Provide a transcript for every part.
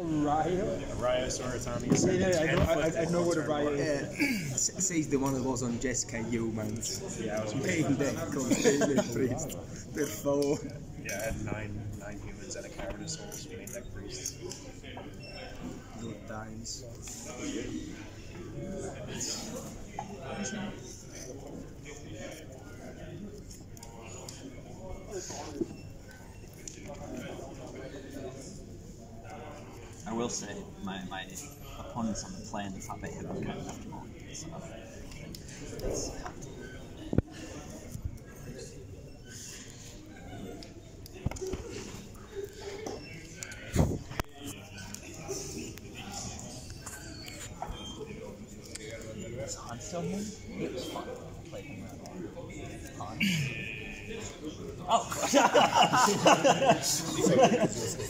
Raya? Raya Soratami. Yeah, yeah, I know, I, I know what a Raya is. S- says the one that was on Jessica Yeoman's Yeah, I was main deck on David Priest. Per favor. Yeah, I had nine nine humans and a cavern of souls main deck priest. Good times. I will say, my, my opponents on the plan thought they had been kind of comfortable. So that's. Is Oh!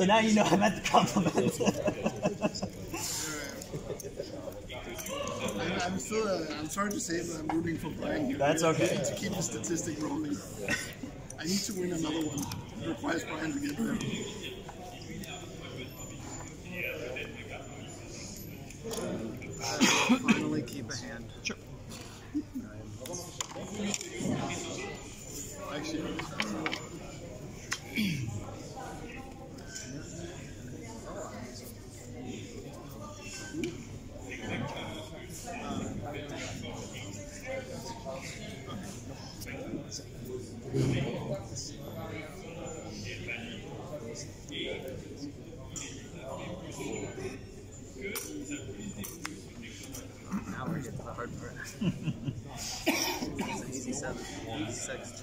so now you know I meant the compliment. I'm, I'm still, uh, I'm sorry to say, but I'm rooting for Brian here. That's okay. I need to keep the statistic rolling. I need to win another one. It requires Brian to get there. Finally, keep a hand. Sure. Actually, Now we're getting to the hard part. it's an easy seven, easy six.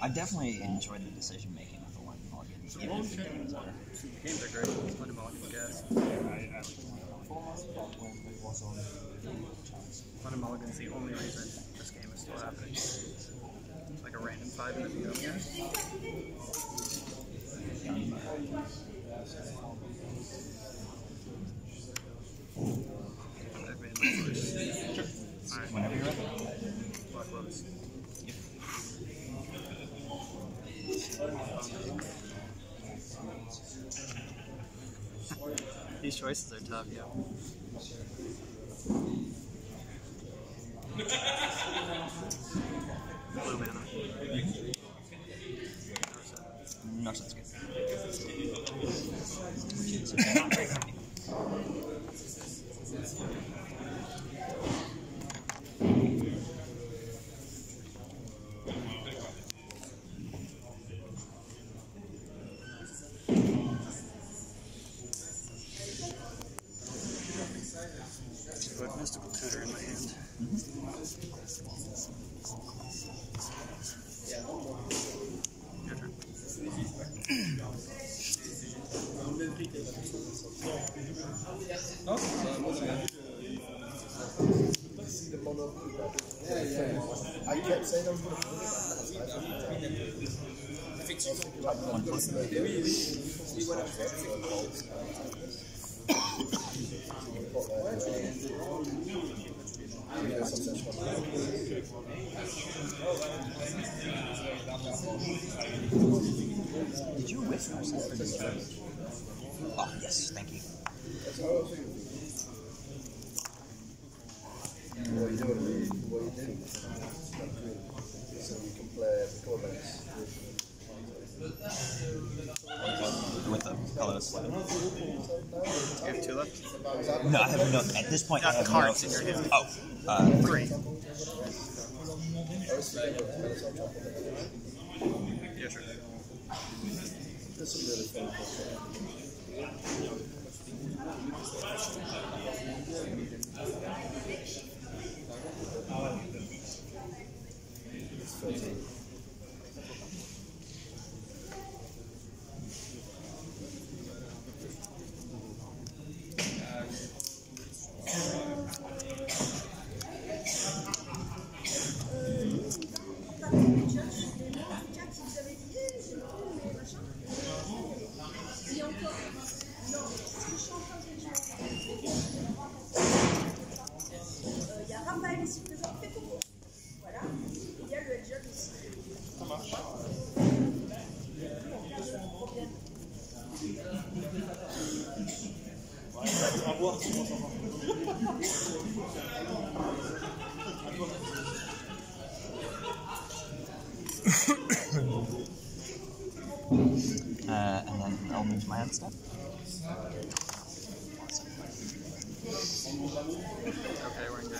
I definitely enjoyed the decision making with the one mulligan. Even if the games are. Games are great. All guess. Fun Mulligan's the only reason this game is still happening. It's like a random five minute deal. I've made my choice. Alright, Whenever you're ready. Black Lotus. These choices are tough, yeah. Did you whiff yourself for this? Oh, yes, thank you. What you doing? What you doing? So you can play the comments. With weapon. You have two left? No, I have no. At this point, I Got have cards no. in your hand. Oh, uh, Three. Yeah, sure. This is really fun.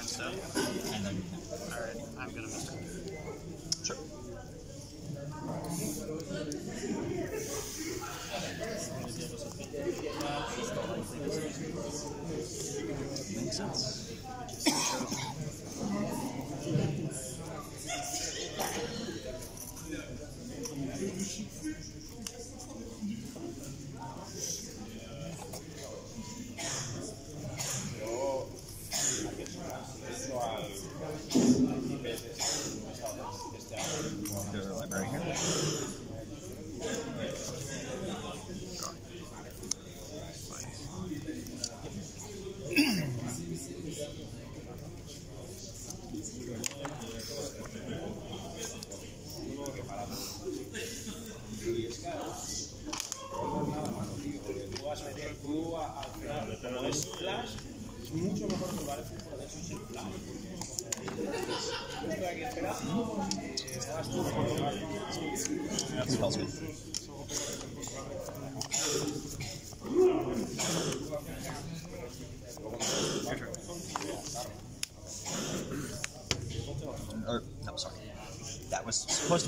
turn still? And then. Alright, I'm gonna miss it. Sure.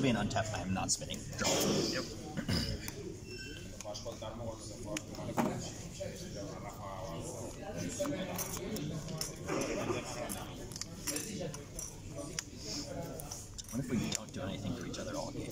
be an untapped. I am not spinning. Draw. Yep. what if we don't do anything to each other all game?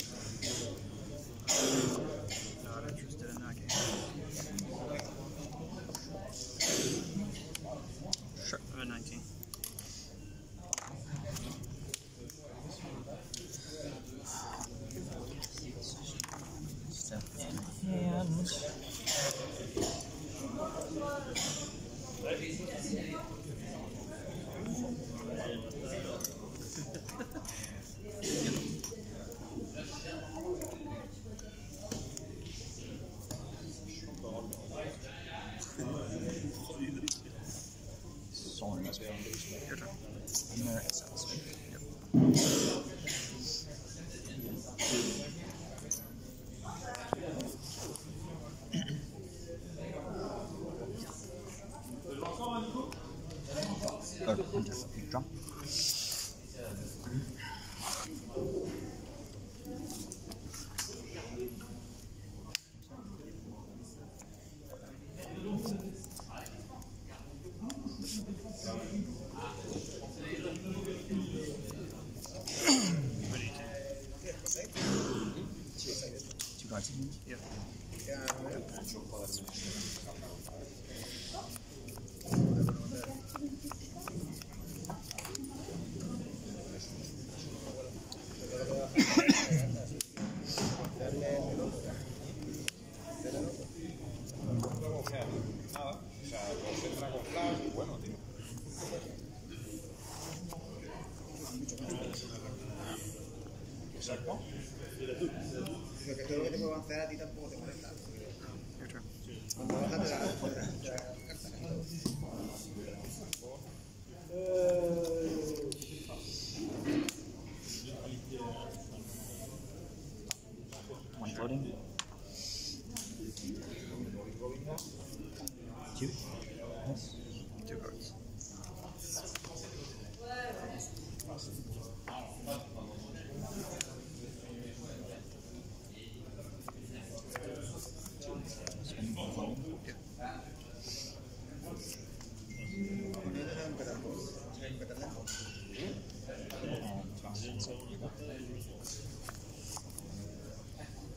Thank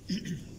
you.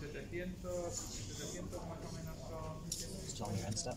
700, más o menos son... Step.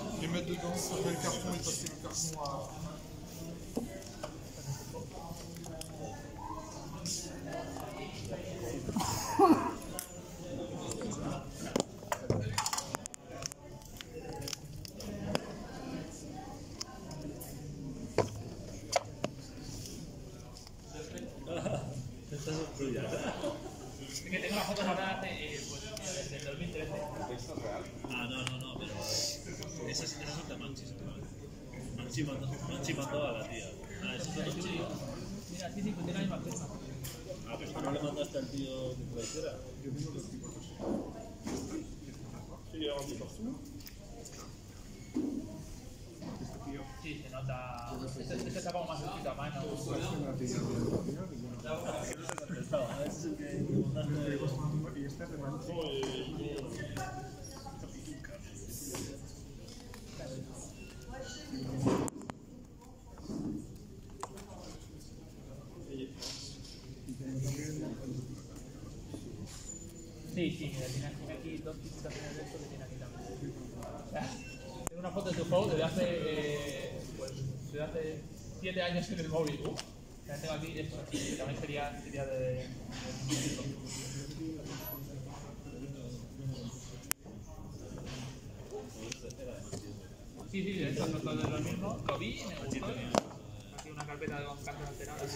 les mettre dedans, faire le carton et passer le carton à. Sí, sí, mira, tiene aquí, dos tipificaciones de esto que tiene aquí también. O tengo una foto de tu juego desde hace, eh, pues, desde hace 7 años en el móvil. Uh, ya tengo aquí esto, que también sería, sería de... de... Sí, sí, de hecho, no de lo mismo. Lo vi me gustó. Aquí una carpeta de cartas alteradas.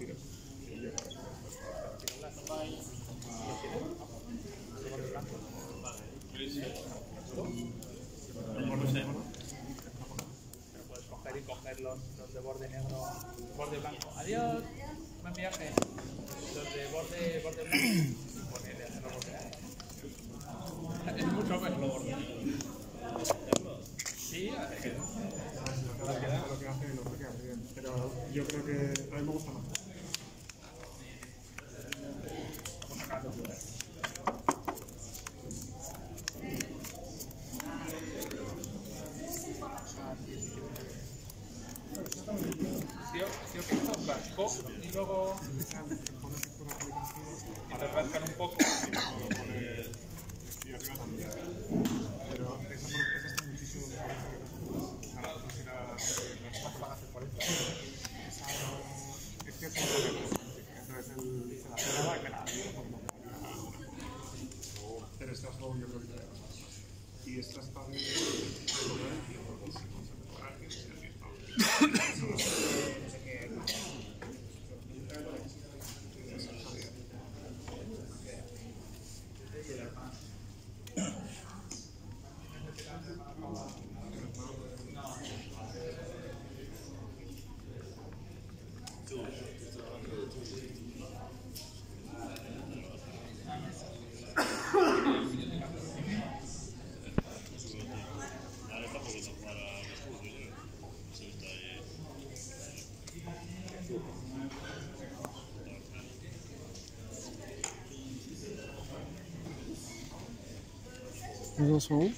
En sont où?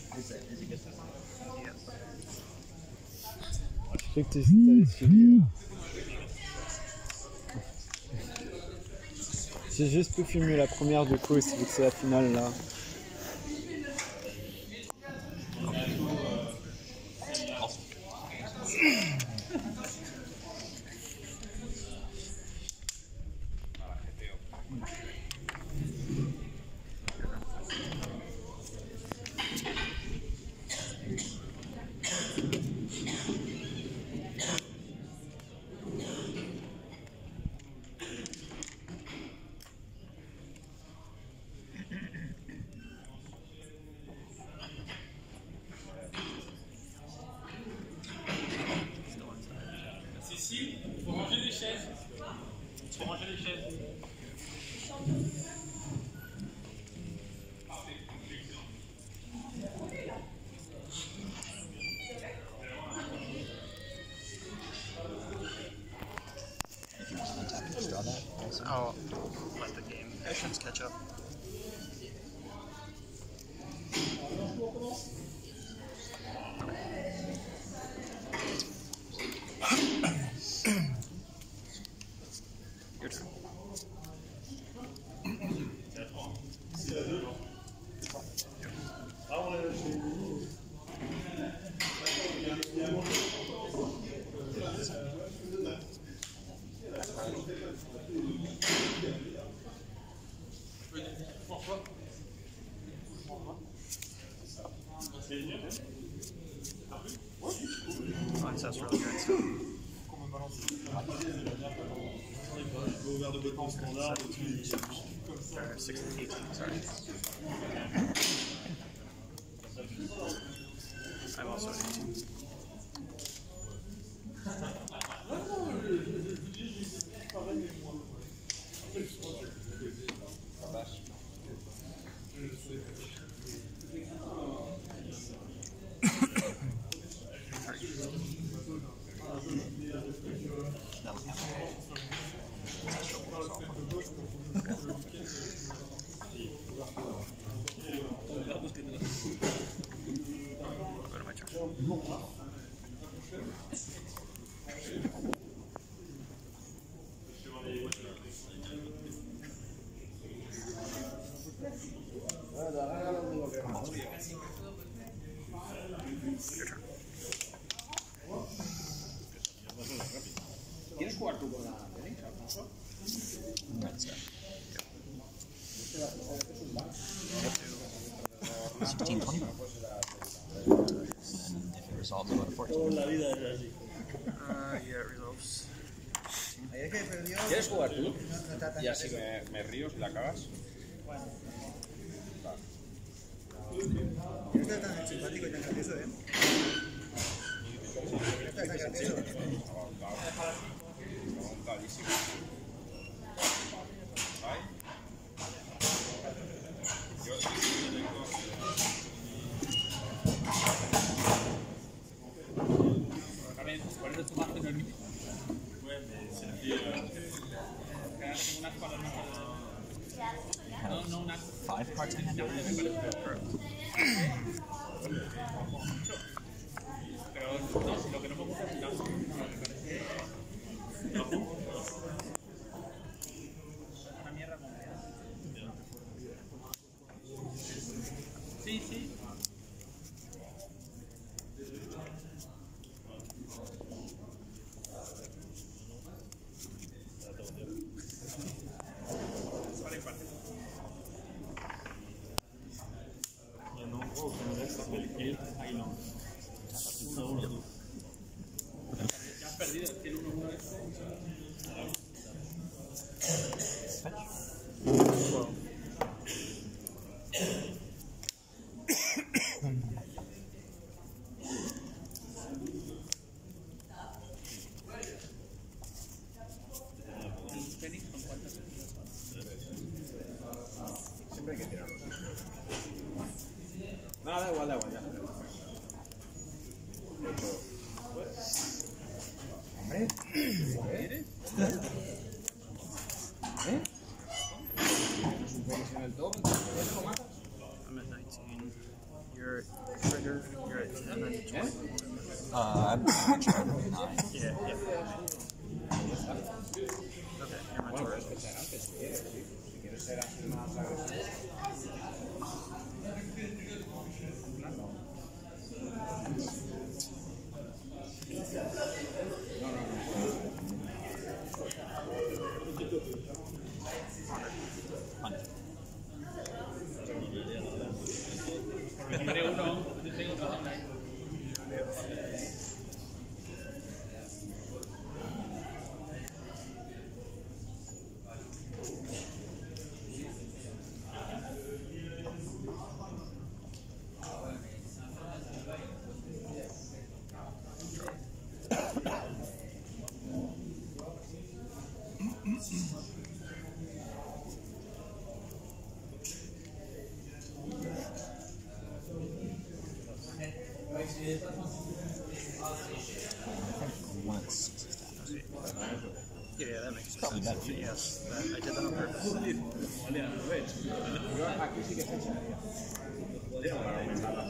Je croyais que t'es-. J'ai juste pu filmer la première de Cause, vu que c'est la finale là. Your turn. Or ¿Quieres jugar tú con la derecha, Alfonso? ¿Quieres jugar tú? Y así me, me río si la cagas. 일단 다 지금 만들고 일단 다 돼서요. 일단 다 돼서.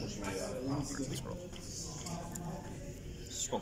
Scroll. Scroll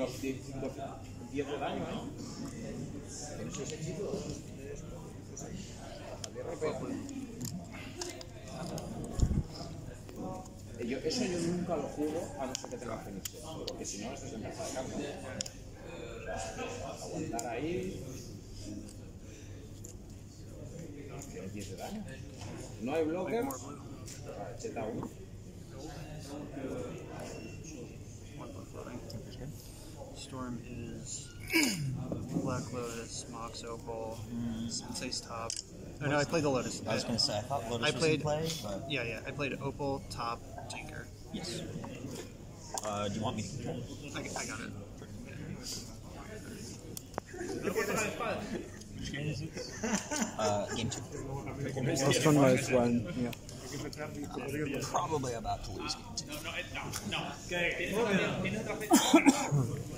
Los 10 de daño, ¿eh? ¿Eso? Yo, eso yo nunca lo juro a no ser que tenga Fénix, porque si no, esto es en casa de campo. Aguantar ahí. 10 de daño. No hay bloques. 1. Lotus, Mox Opal, Sensei's Top. Oh, no, I played the Lotus. I was gonna say, I thought Lotus I was played, in play, but Yeah, yeah. I played Opal, Top, Tinker. yes. Uh, do you want me to control? I, I got it. Uh, game two. Last one was one, yeah. Probably about to lose game two.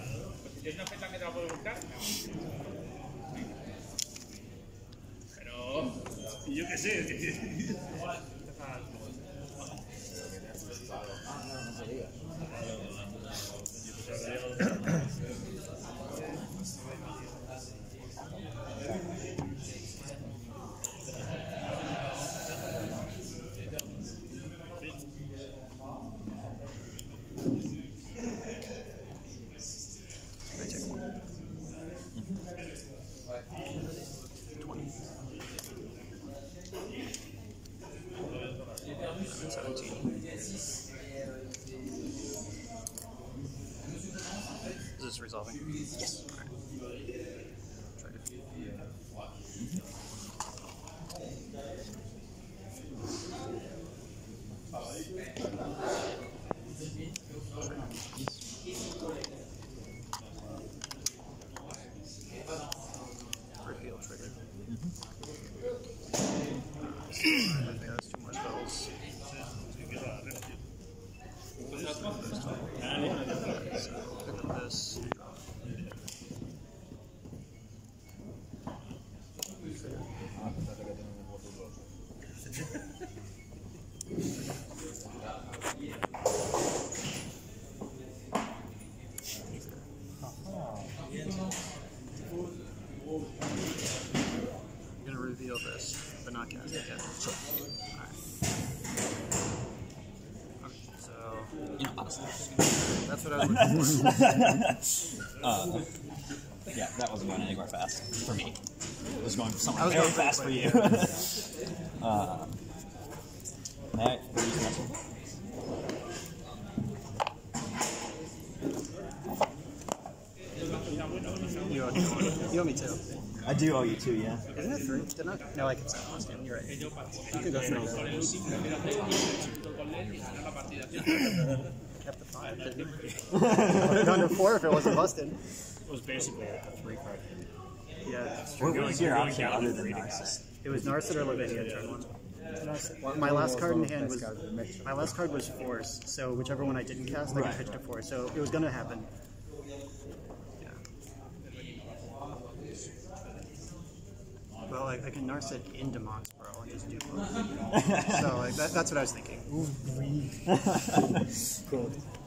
uh, yeah, that wasn't going anywhere fast for me. It was going somewhere I was very going fast for you. uh, may I use this one? You owe, me one. you owe me two. I do owe you two, yeah. Isn't it three? Didn't I? No, I can say last game. You're right. You could go three. I would have gone to four if it wasn't busted. It was basically a three card hand. Yeah, What was your option other than Narcissus? It was Narset or Lavinia turn one. Well, my last card in hand was my last card was Force, so whichever one I didn't cast, I Right. could pitch to Force. So it was gonna happen. Yeah. Well, I, I can Narset into Moxborough and just do both. so like that, that's what I was thinking. Good.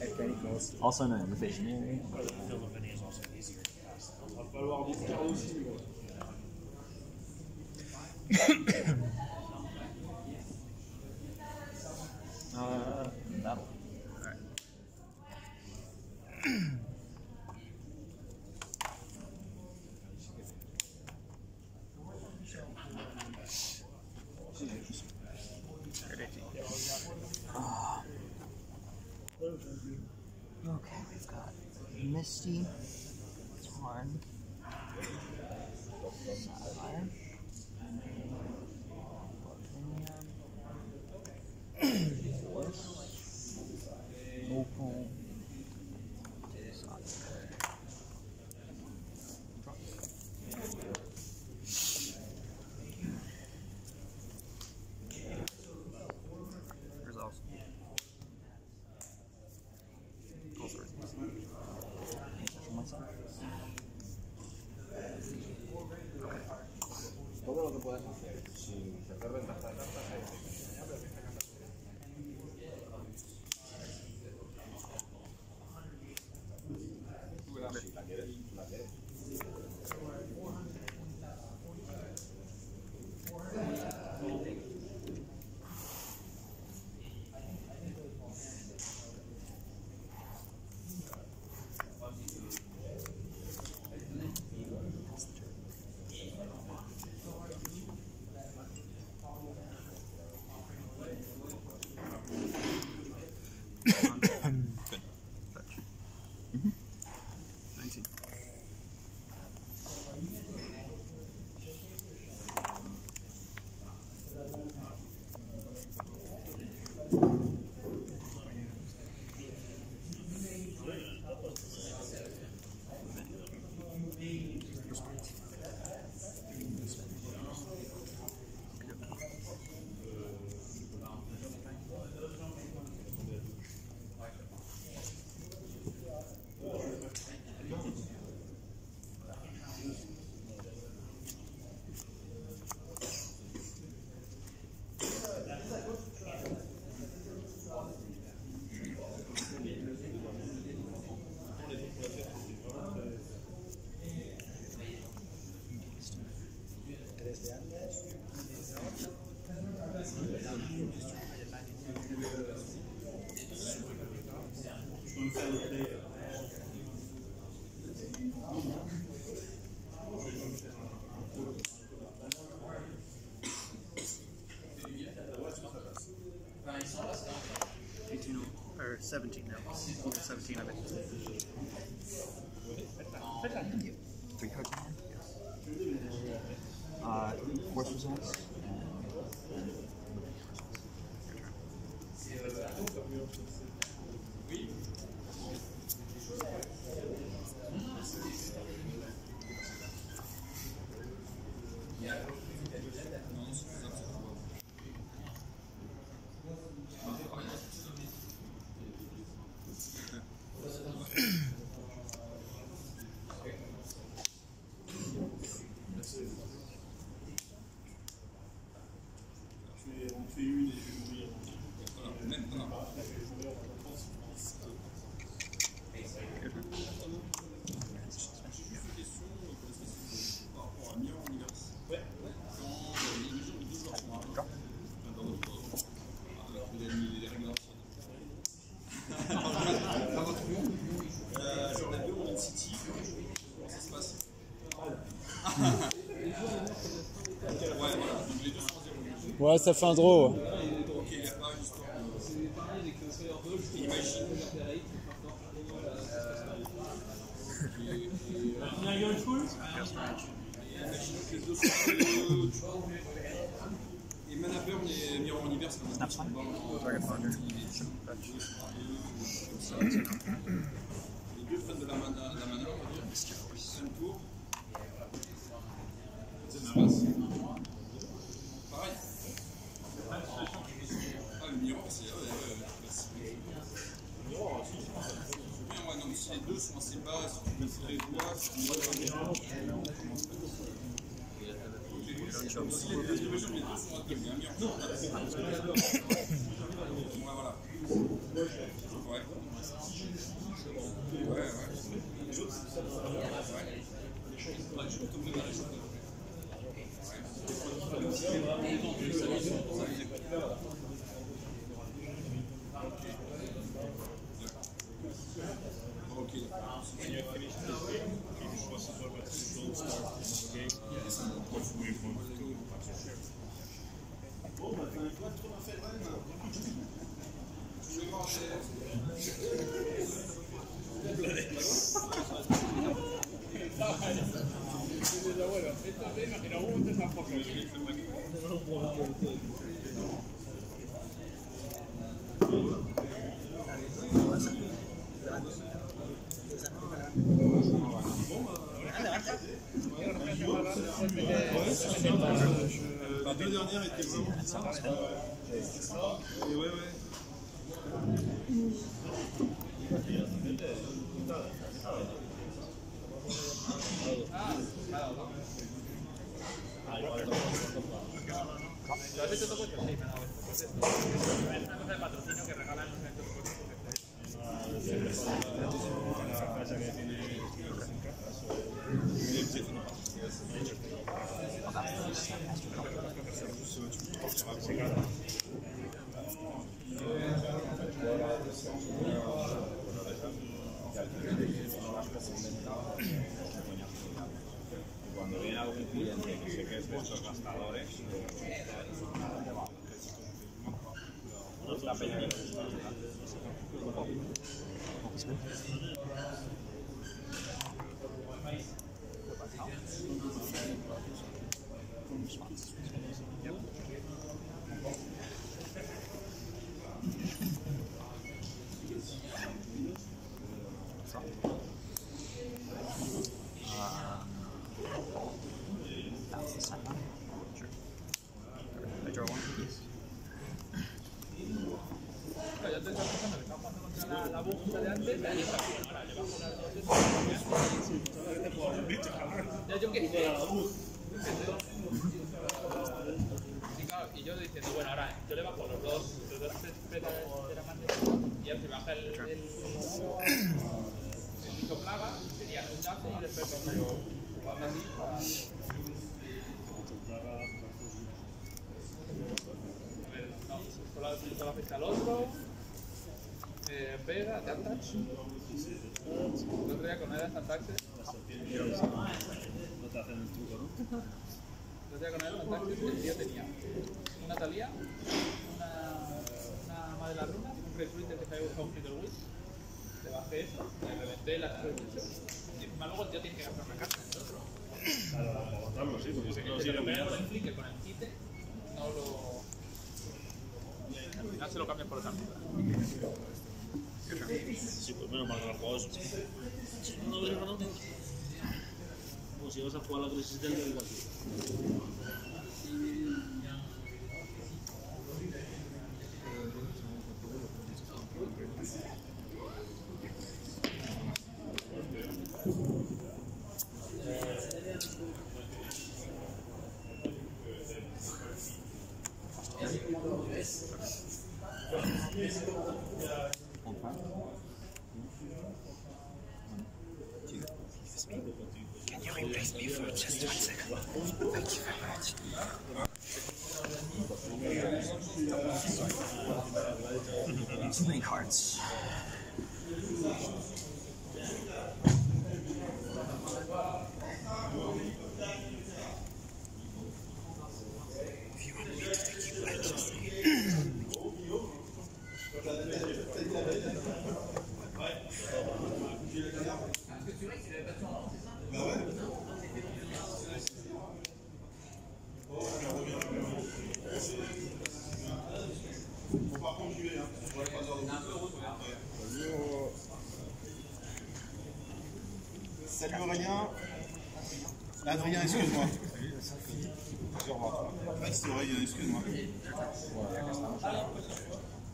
At very close. Also known as the Visionary. The Lavinia is also easier to cast. Uh. Alright. Okay, we've got Misty, Eighteen City. Comment ça Ouais, ça fait un draw. Mr. Force. boa. Schwarz. Ja. algo, sí, porque que no con el quite no lo... Eh, al final se lo cambian por Sí, pues menos mal que. No. Como si vas a jugar la crisis del igual. Salut Aurélien. Adrien, excuse-moi. Excuse-moi. Aurélien, excuse-moi.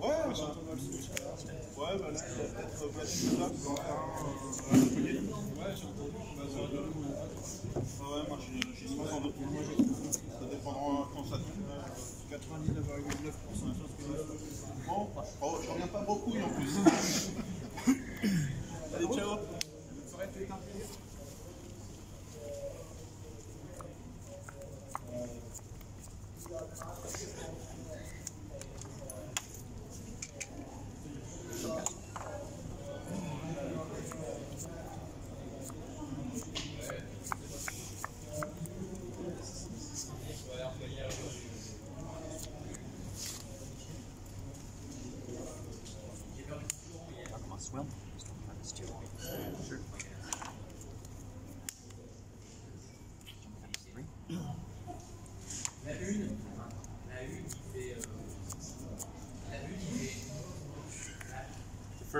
Ouais, bah. Ouais, là, peut-être un. Ouais, j'ai entendu. Ouais, moi, Ça dépendra quand ça 99,9% de choses que Bon, je regarde pas beaucoup, en plus.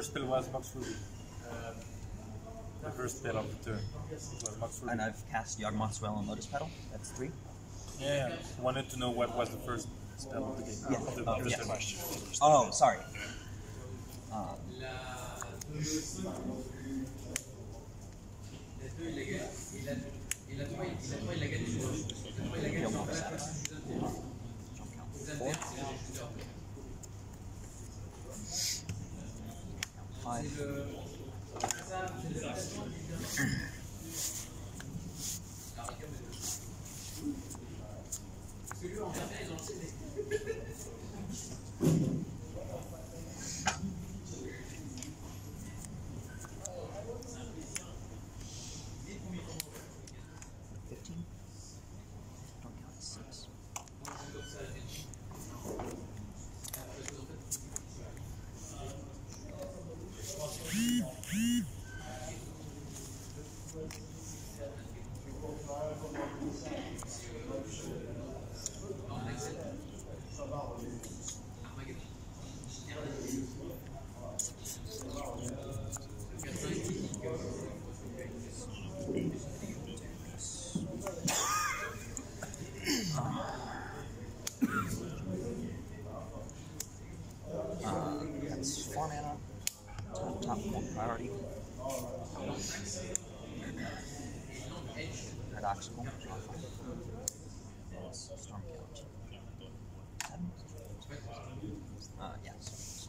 First spell was Mox Ruby. The first spell of the turn was Mox Ruby. And I've cast Yawgmoth's Will and Lotus Petal. That's three. Yeah, yeah. wanted to know what was the first spell of the game. Yeah. Of the, Oh, of the yeah. turn. Oh, sorry. Um, La Ouais. That's four mana. Top, one priority. Paradoxical. Storm count. Seven. Uh, yes.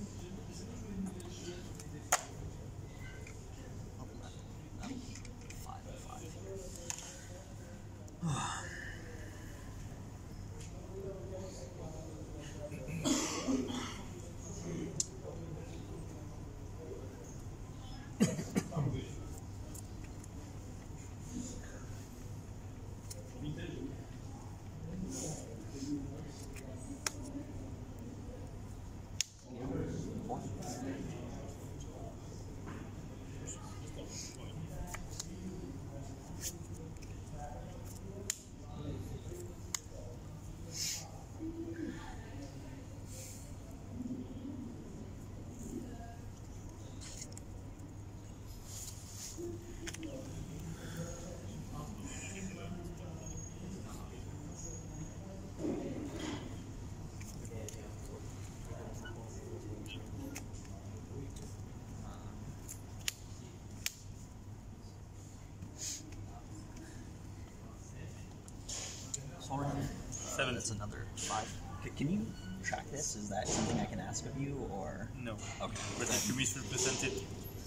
Seven. That's another 5. C- can you track this? Is that something I can ask of you, or? No. Okay. But if you misrepresent it,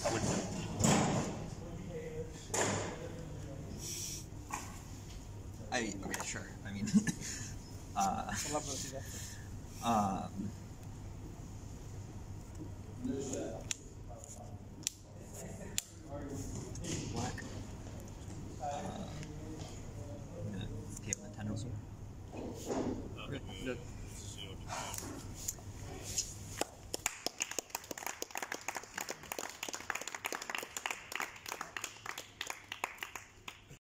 I will